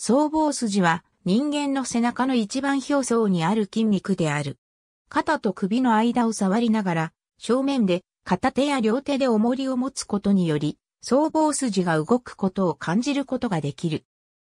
僧帽筋は人間の背中の一番表層にある筋肉である。肩と首の間を触りながら、正面で片手や両手で重りを持つことにより、僧帽筋が動くことを感じることができる。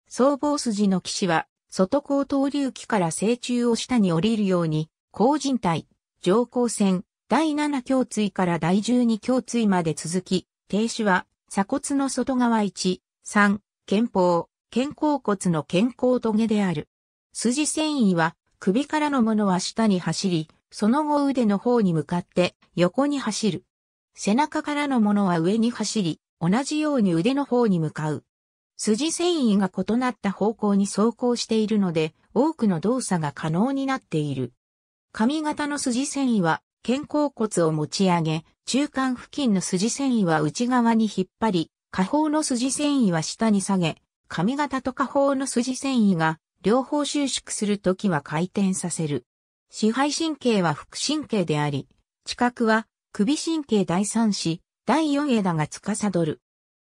僧帽筋の騎士は、外高等流期から成虫を下に降りるように、高人体、上高線、第7胸椎から第12胸椎まで続き、停止は鎖骨の外側1、3、肩方、肩甲骨の肩甲トゲである。筋繊維は首からのものは下に走り、その後腕の方に向かって横に走る。背中からのものは上に走り、同じように腕の方に向かう。筋繊維が異なった方向に走行しているので、多くの動作が可能になっている。髪型の筋繊維は肩甲骨を持ち上げ、中間付近の筋繊維は内側に引っ張り、下方の筋繊維は下に下げ、髪型と下方の筋繊維が両方収縮するときは回転させる。支配神経は副神経であり、知覚は首神経第三子、第四枝が司る。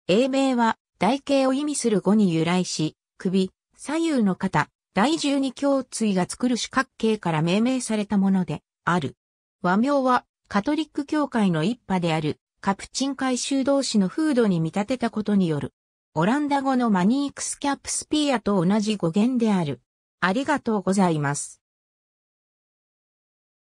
英名は台形を意味する語に由来し、首、左右の肩、第十二胸椎が作る四角形から命名されたものである。和名はカトリック教会の一派であるカプチン回収同士の風土に見立てたことによる。オランダ語のマニークスキャップスピアと同じ語源である。ありがとうございます。